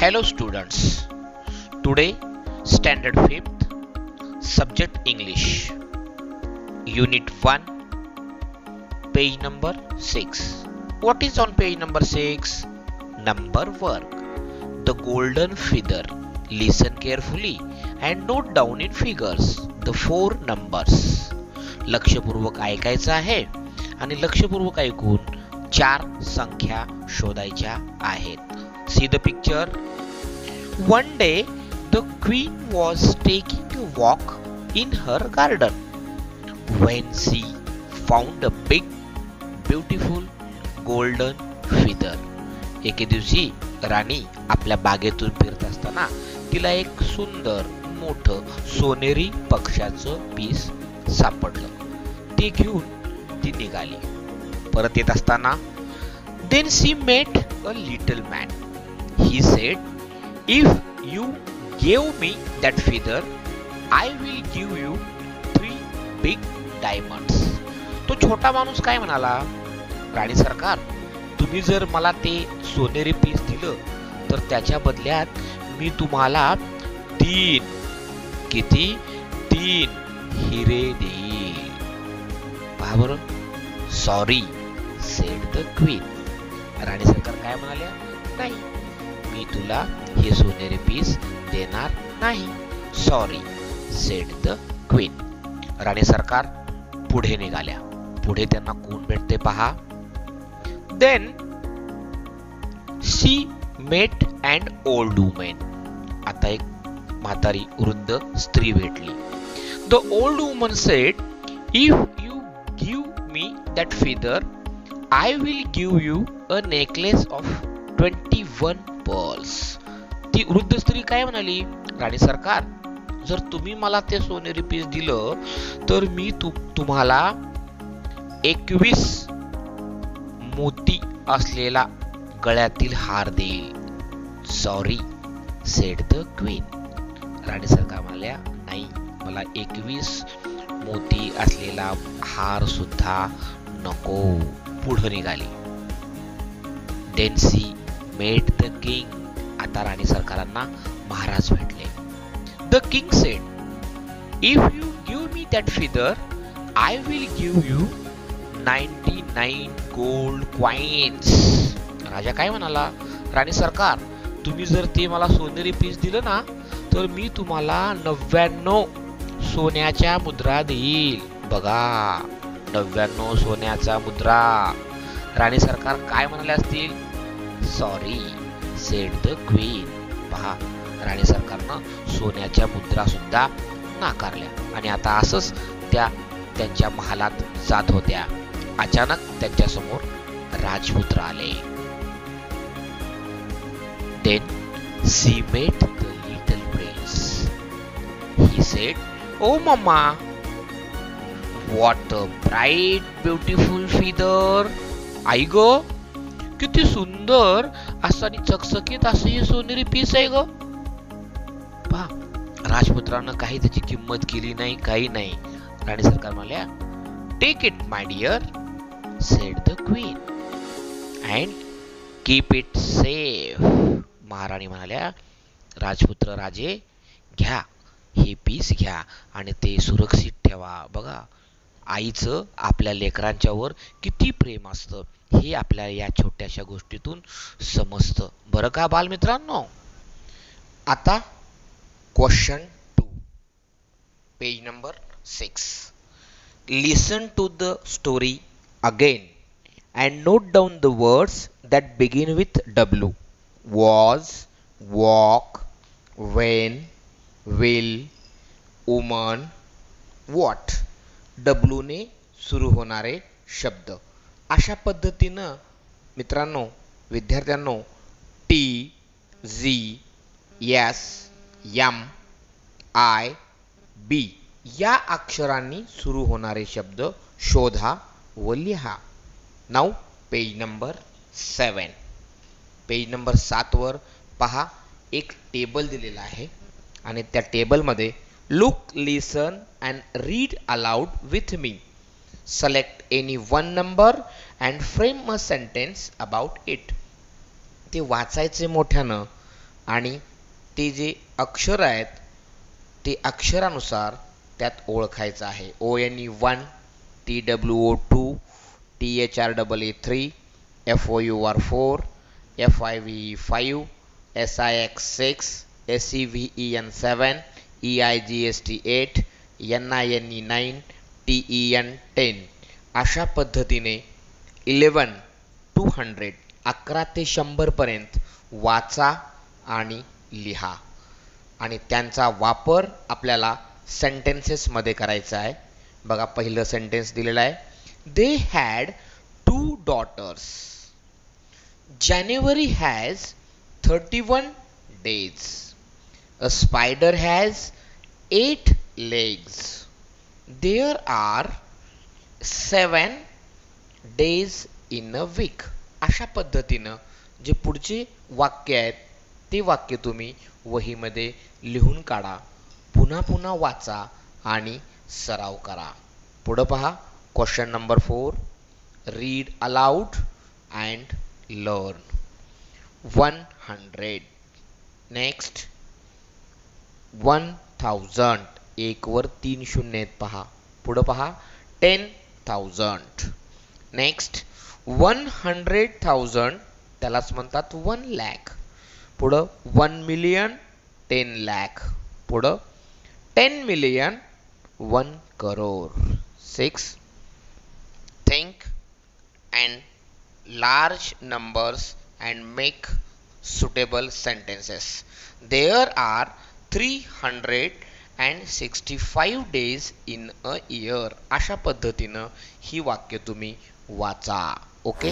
Hello students. Today standard 5th subject English unit 1 page number 6. What is on page number 6? Number work. The golden feather. Listen carefully and note down in figures the four numbers. लक्षपूर्वक ऐकायचं आहे आणि लक्षपूर्वक ऐकून चार संख्या शोधायच्या आहेत see the picture one day the queen was taking a walk in her garden when she found a big, beautiful golden feather एके दिवशी राणी आपल्या बागेतून फिरत असताना तिला एक सुंदर मोठं सोनेरी पक्षाचं पीस सापडलं. ते घेऊन ती निघाली. परत येत असताना then she met a little man he said, if you gave me that feather I will give you three big diamonds तो छोटा माणूस काय म्हणाला? राणी सरकार तुम्ही जर मला ते सोनेरी पीस दिलं तर त्याच्या बदल्यात मी तुम्हाला तीन किती? तीन हिरे देईल पहा बरं. सॉरी सेड द क्वीन राणी सरकार काय म्हणाल्या? नाही मी तुला हे सोनेरी पीस देणार नाही. सॉरी सेड द क्वीन राणी सरकार पुढे निघाल्या. पुढे त्यांना कोण भेटते पहा. Then she met and old women आता एक म्हातारी वृद्ध स्त्री भेटली. The old woman said if you give me that feather I will give you a necklace of twenty one pearls ती वृद्ध स्त्री काय म्हणाली? राणी सरकार जर तुम्ही मला ते सोनेरी पीस दिलं तर मी तु तुम्हाला एकवीस मोती असलेला गळ्यातील हार देईल. सॉरी सेड द क्वीन राणी सरकार म्हणाल्या नाही मला एकवीस मोती असलेला हार सुद्धा नको. पुढे निघाली. Then she met the king. आता राणी सरकारांना महाराज भेटले. The king said if you give me that feather I will give you ninety nine gold coins राजा काय म्हणाला? राणी सरकार तुम्ही जर ते मला सोनेरी पीस दिलं ना तर मी तुम्हाला नव्याण्णव सोन्याच्या मुद्रा देईल. बघा नव्याण्णव सोन्याचा मुद्रा. राणी सरकार काय म्हणाले असतील? सॉरी सेड द क्वीन पहा राणी सरकारनं सोन्याच्या मुद्रा सुद्धा नाकारल्या. आणि आता असंच त्या त्यांच्या महालात जात होत्या. अचानक त्यांच्यासमोर राजपुत्र आले. Then she met the little prince he said oh mamma what a bright beautiful feather आई गो किती सुंदर असं आणि चकचकीत असं हे सोनेरी पीस आहे ग. पहा राजपुत्रानं काही त्याची किंमत केली नाही काही नाही. राणी सरकार म्हणाल्या take it my dear said the queen and keep it safe महाराणी म्हणाल्या राजपुत्र राजे घ्या हे पीस घ्या आणि ते सुरक्षित ठेवा. बघा आईचं आपल्या लेकरांच्यावर किती प्रेम असतं हे आपल्या या छोट्याशा गोष्टीतून समजतं. बरं का बालमित्रांनो? आता question two page number six listen to the story again and note down the words that begin with W was walk when will woman what डब्ल्यूने सुरू होणारे शब्द. अशा पद्धतीनं मित्रांनो विद्यार्थ्यांनो T Z S M I B या अक्षरांनी सुरू होणारे शब्द शोधा व लिहा. नाव page number seven page number सातवर पहा एक टेबल दिलेला आहे आणि त्या टेबलमध्ये look listen and read aloud with me select any one number and frame a sentence about it. ते वाचायचे मोठ्यानं आणि ते जे अक्षर आहेत ते अक्षरानुसार त्यात ओळखायचं आहे. O N E one T W O two T H R double E three F O U R four F I V E five S I X six S E V E N seven E I G S T eight N I N E nine T E N ten अशा पद्धतीने eleven two hundred अकरा ते शंभरपर्यंत वाचा आणि लिहा. आणि त्यांचा वापर आपल्याला सेंटेन्सेसमध्ये करायचा आहे. बघा पहिलं सेंटेन्स दिलेलं आहे. They had two daughters January has thirty one days A spider has eight legs. There are seven days in a week अशा पद्धतीनं जे पुढचे वाक्य आहेत ते वाक्य तुम्ही वहीमध्ये लिहून काढा. पुन्हा पुन्हा वाचा आणि सराव करा. पुढं पहा. Question number four read aloud and learn one hundred next one thousand एकवर तीन शून्य आहेत पहा. पुढं पहा. Ten thousand next one hundred thousand त्यालाच म्हणतात वन लॅक पुढं वन मिलियन टेन लॅक पुढं ten million one crore six think and large numbers and make suitable sentences there are three hundred and sixty five days in a year अशा पद्धतीनं ही वाक्य तुम्ही वाचा. Okay